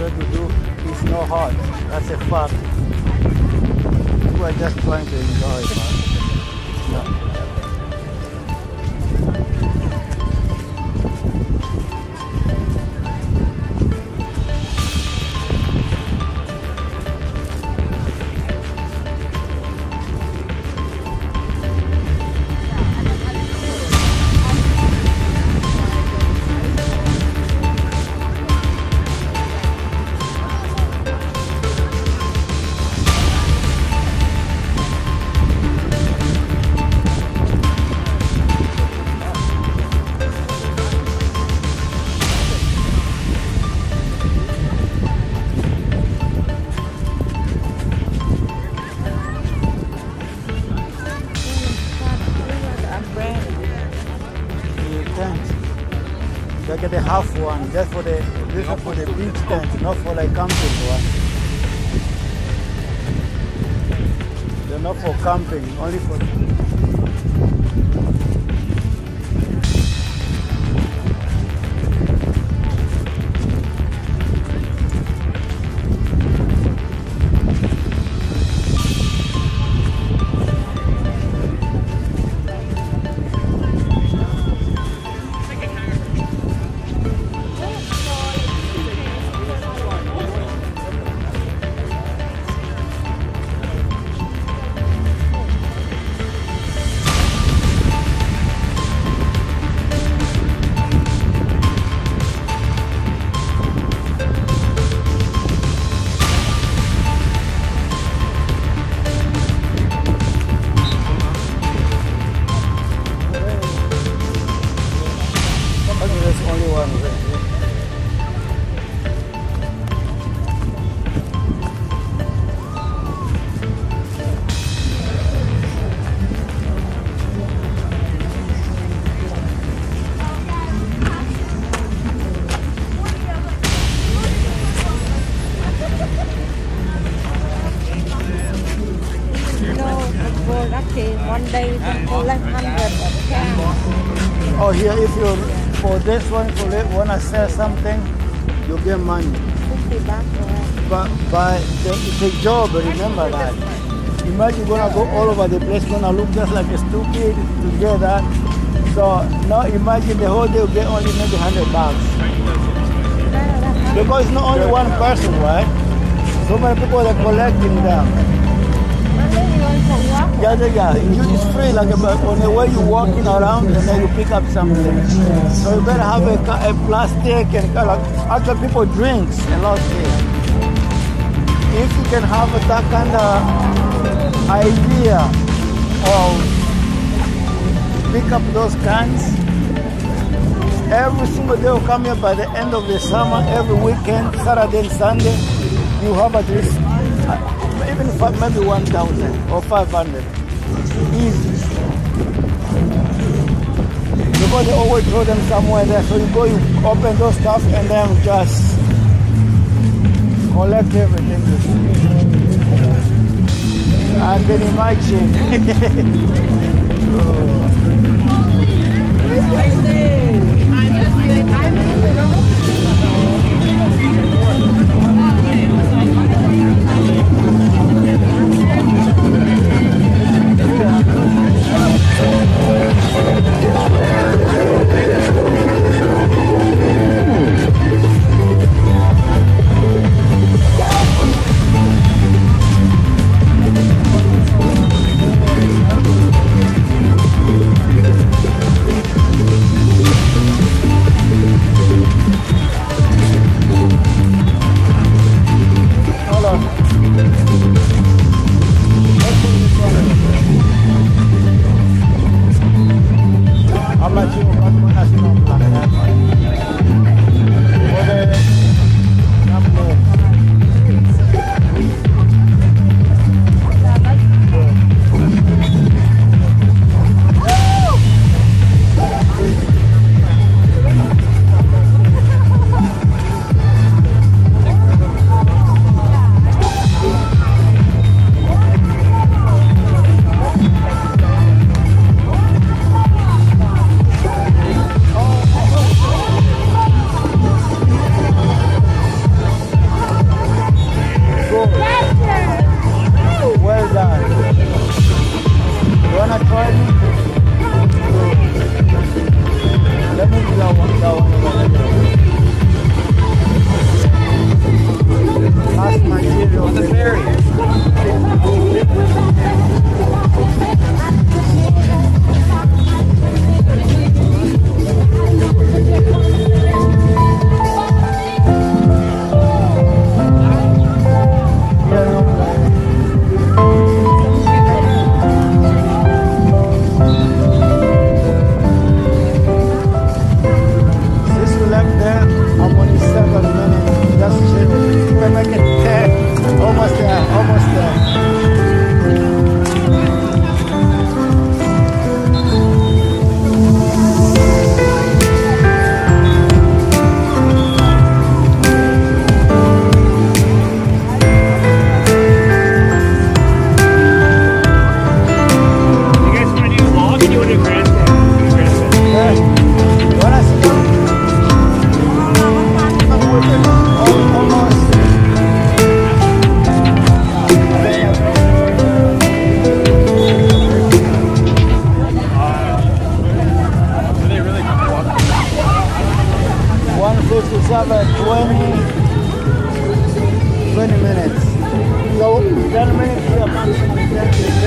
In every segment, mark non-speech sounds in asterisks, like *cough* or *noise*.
try to do is not hard. That's a fact. People are just trying to enjoy, man. No. For camping, only for this one, for it, wanna sell something, you get money. Fifty bucks. But but it's a job. Remember that. Imagine you gonna go all over the place, gonna look just like a stupid to get that. So now imagine the whole day you get only maybe hundred bucks. Because it's not only one person, right? So many people are collecting them. Yeah, yeah, yeah. You it's free, like about on the way you're walking around and then you pick up something. So you better have a, a plastic and kind of, actually people drinks a lot here. If you can have that kind of idea of pick up those cans, every single day will come here by the end of the summer, every weekend, Saturday and Sunday, you have at least uh, even maybe 1,000 or 500. Easy. Because they always throw them somewhere there. So you go, you open those stuff and then just collect everything. I can imagine. oh. जल में भी अपन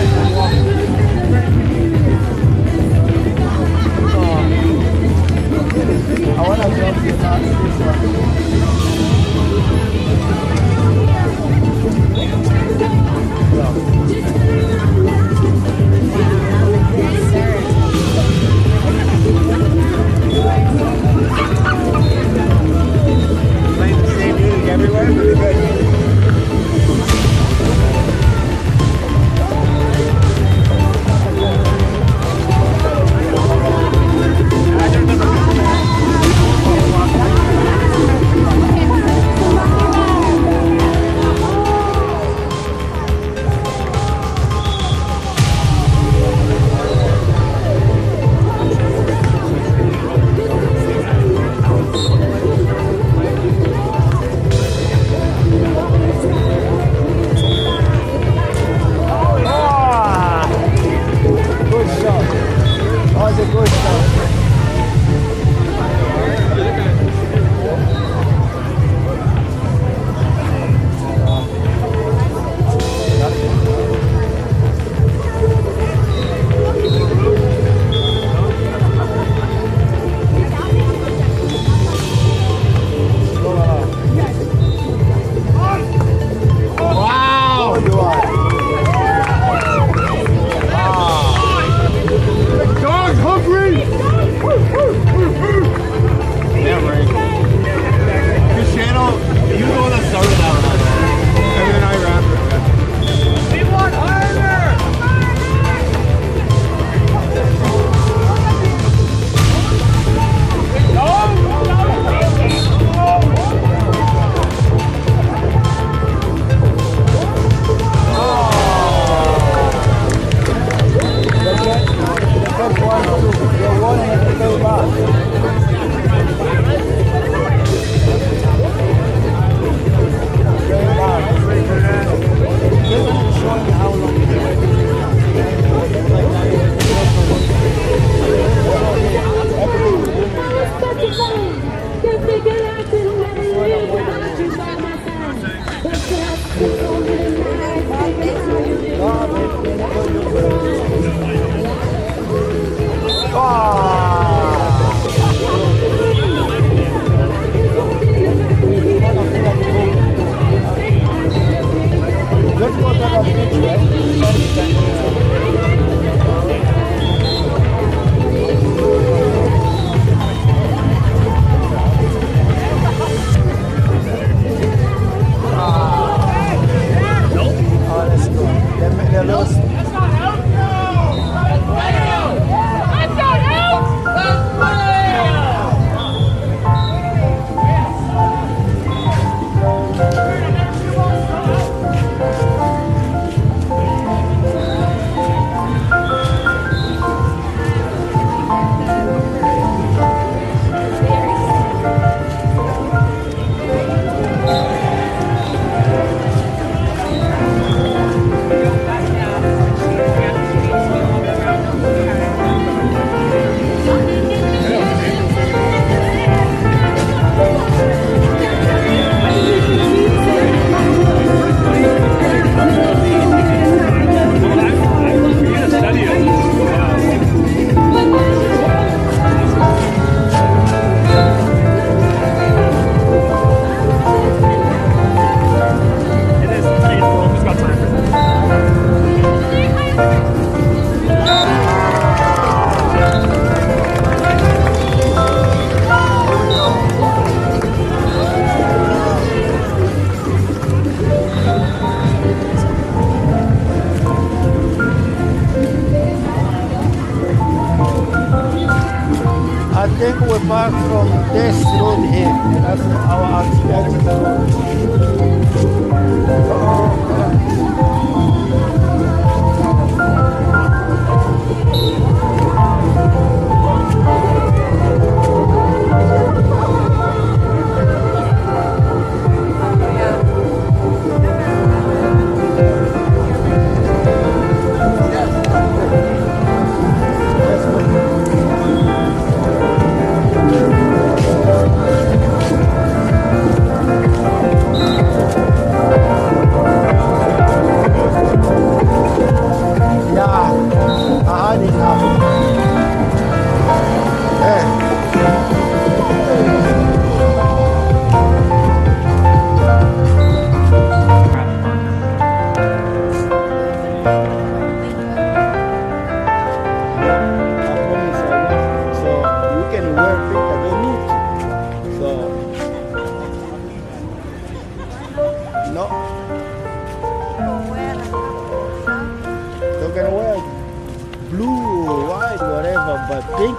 think we park from this road here. That's our architecture.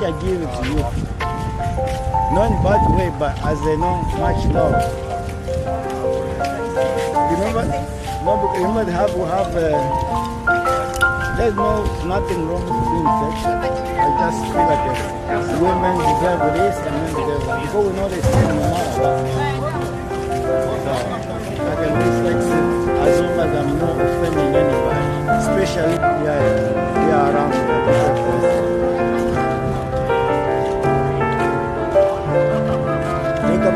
I give it to you. Not in bad way, but as they know, much love. Remember, remember have, we have, uh, there's no, nothing wrong with being sexual. I just feel like uh, women deserve this and men deserve that. Because we know they sin no matter what. So, I can be sexy as long as I'm not offending anybody. Especially, yeah, yeah, around the different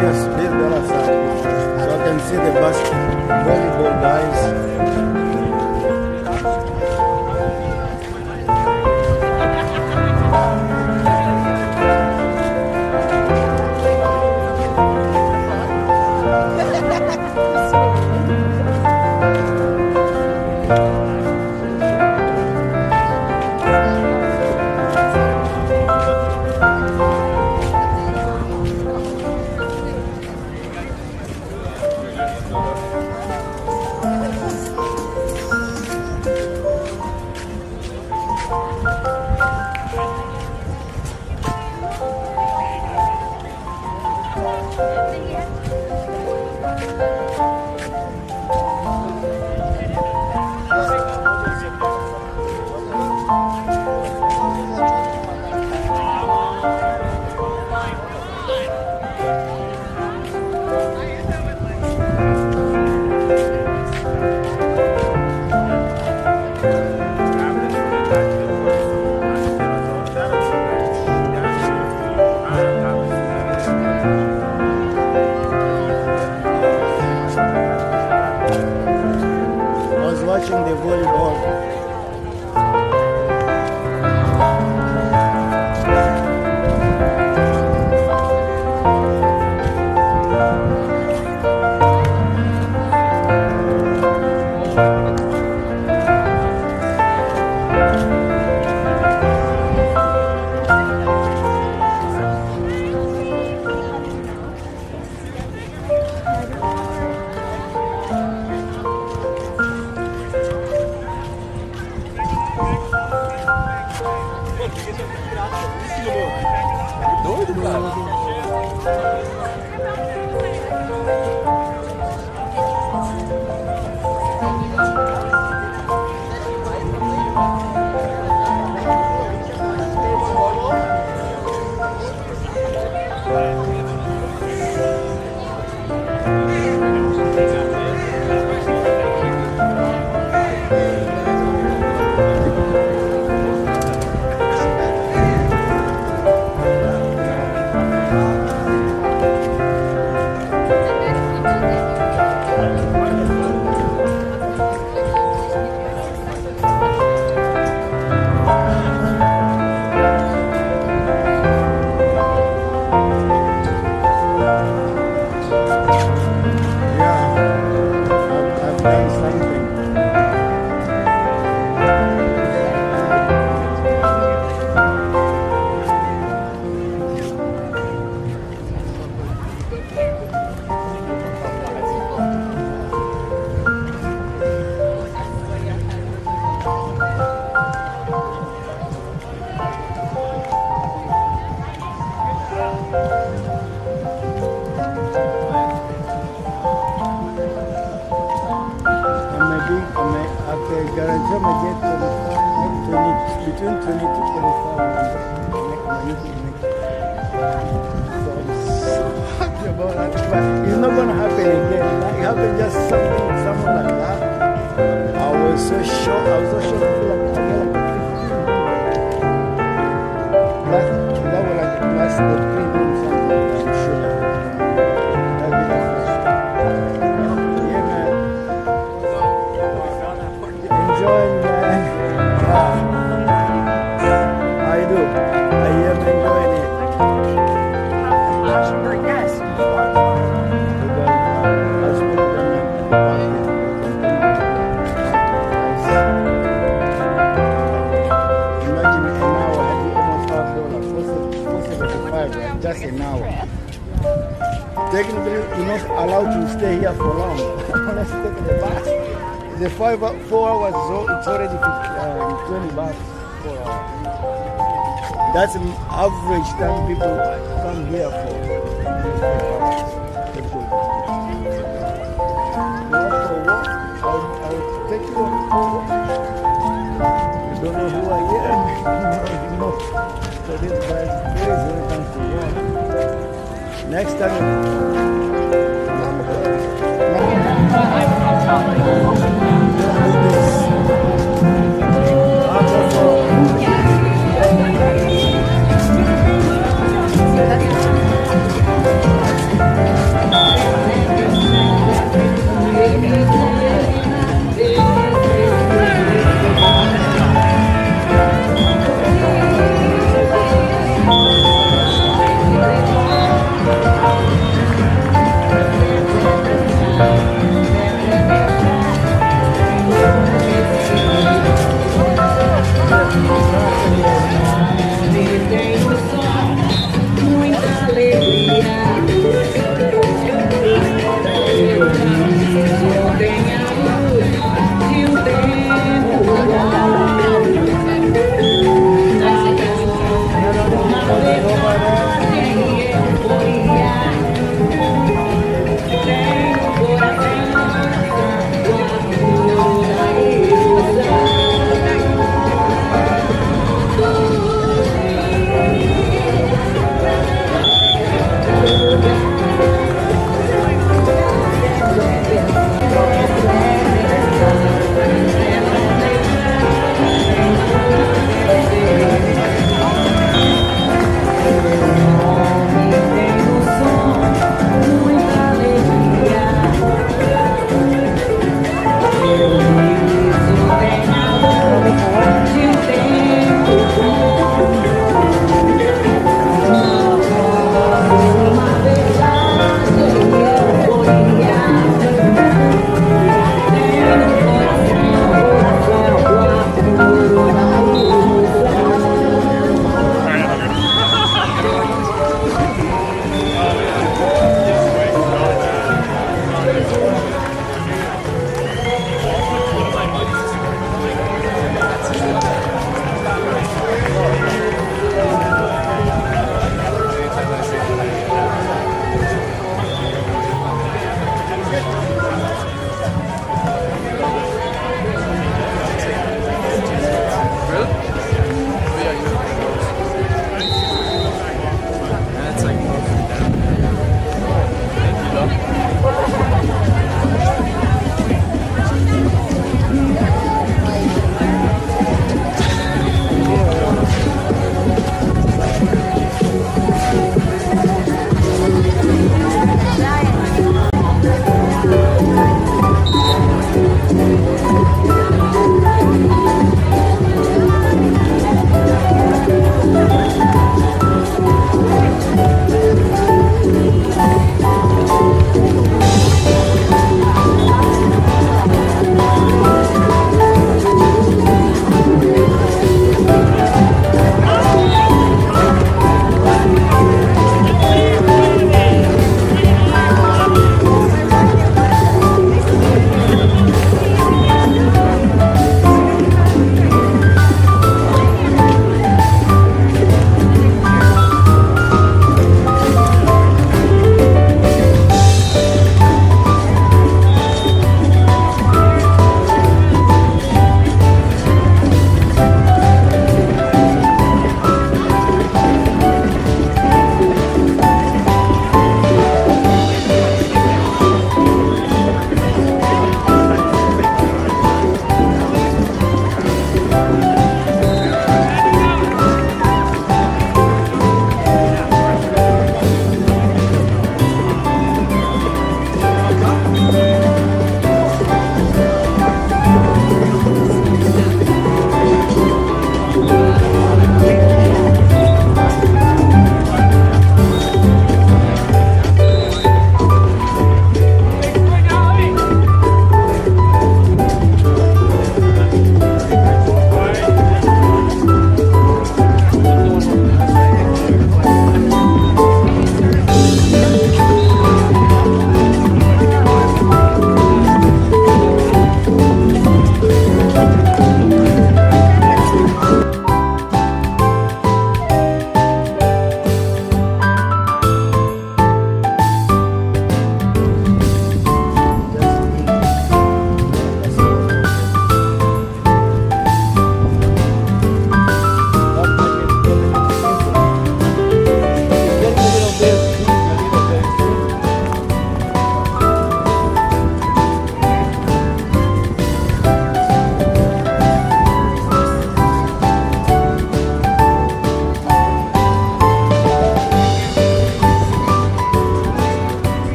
places. Look at me as this the other side. So I can see the basket volleyball guys. よろしくお願いします。25 make my YouTube next So I'm so happy about. But it's not going to happen again. It happened just something, something like that. I was so shocked. I was so shocked. I feel like I feel like a 15. Plus, that was like premium something. Technically, you're not allowed to stay here for long. Unless you take the bus. The five, four hours, so it's already 50, um, 20 bucks for hour. That's an average time people come here for. You don't know who I am. *laughs* you know. So this guy's crazy Next time.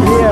Have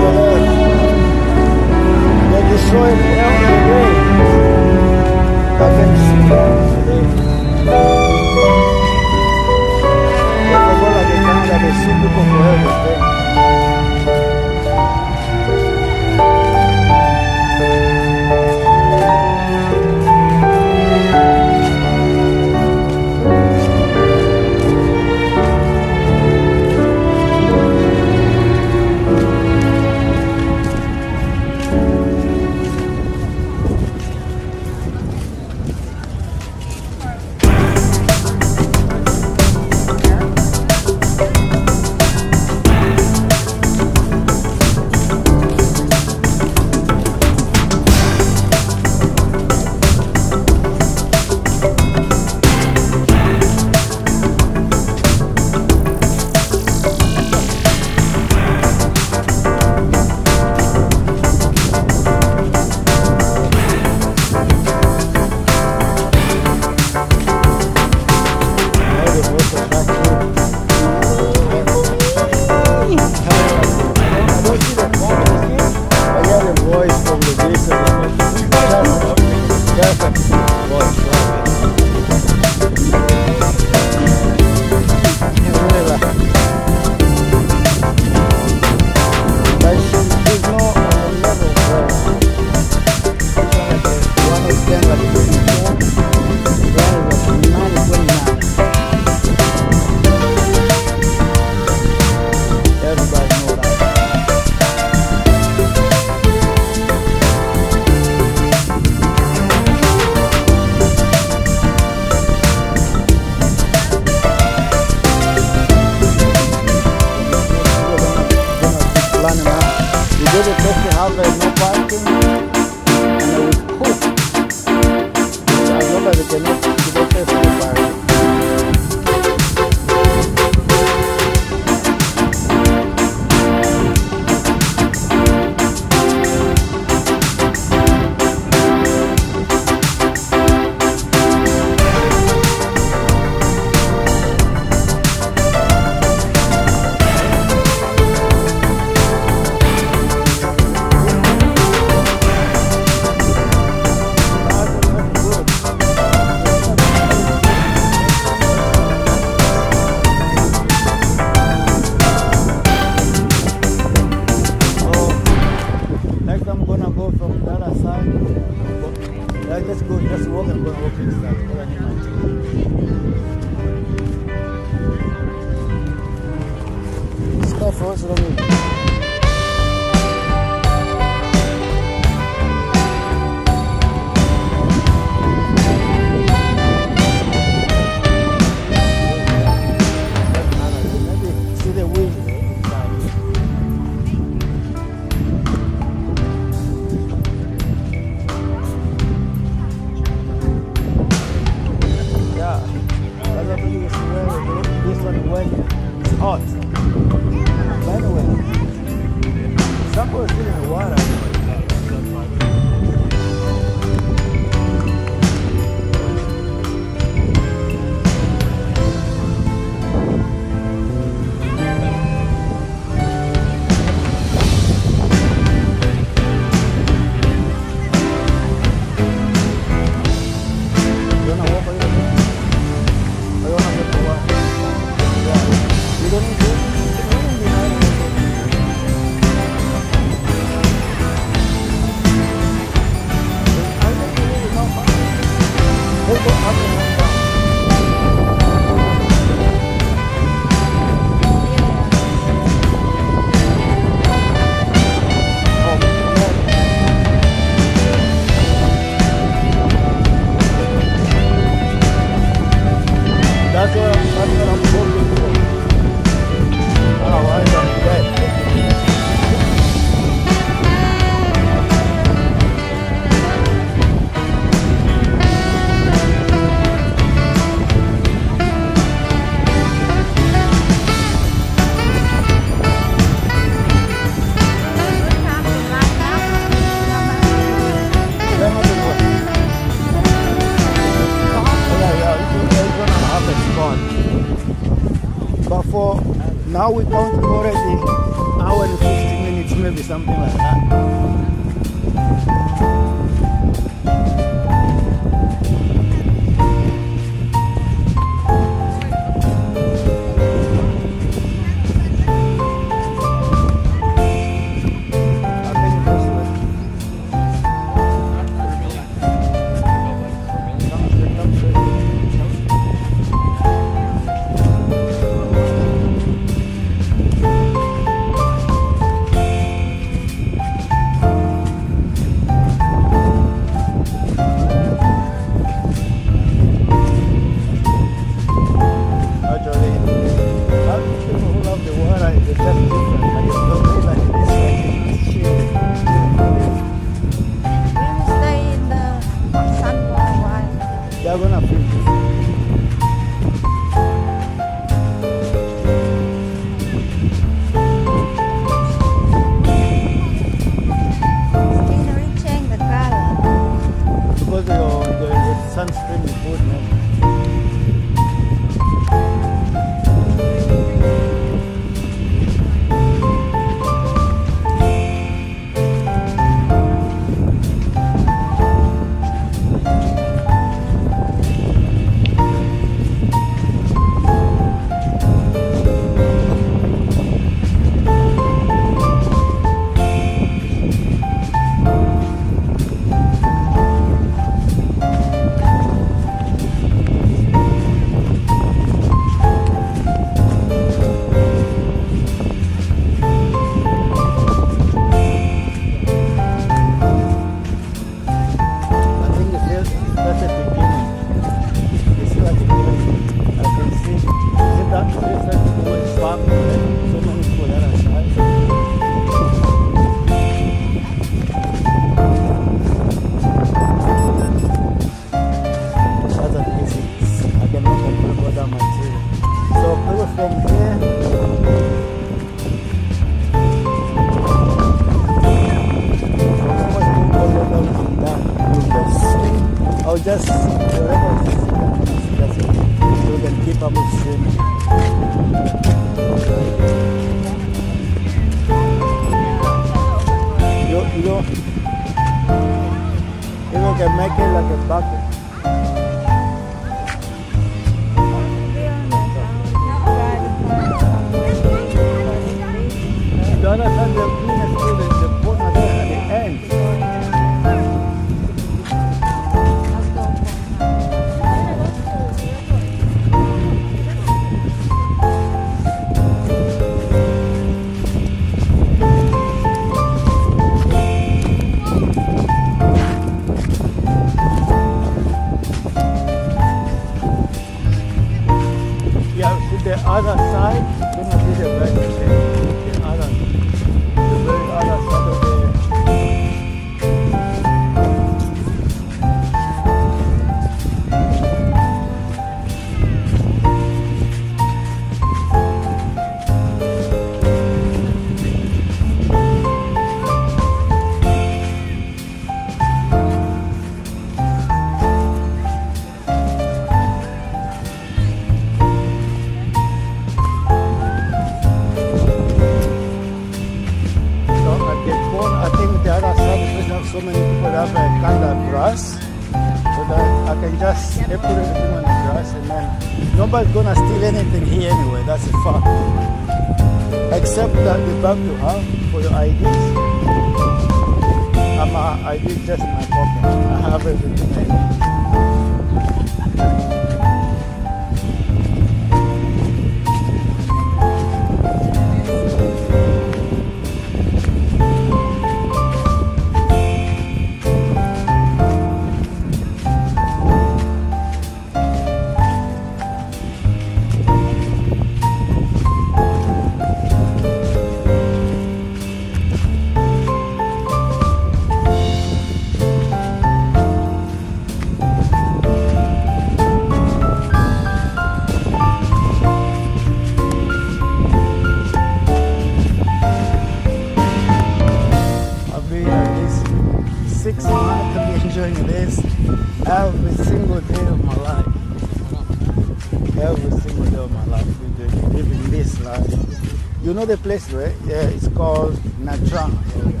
the place where yeah, it's called Nha Trang. area.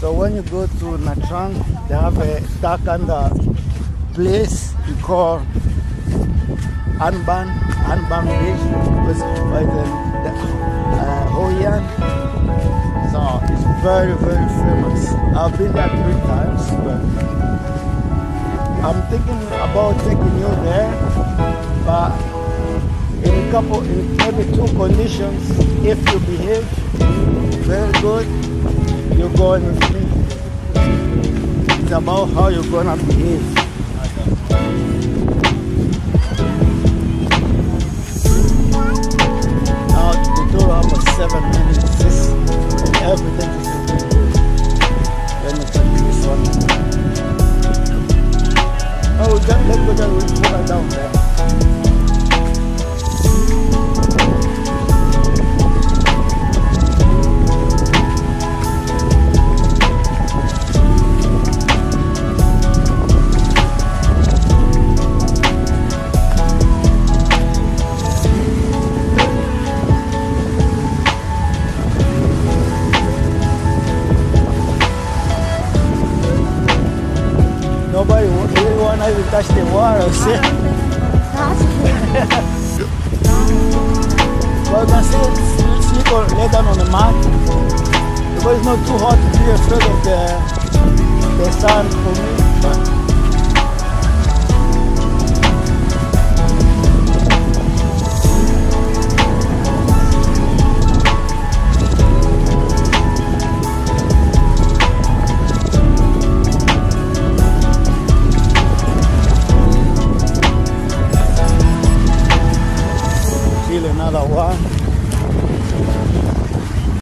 So when you go to Nha Trang, they have a Takanda place you call An Bang, Anban Beach, by the, the uh, Hoi An. So it's very, very famous. I've been there three times, but I'm thinking about taking you there, but in every two conditions, if you behave very good, you're going to sleep. It's about how you're going to behave.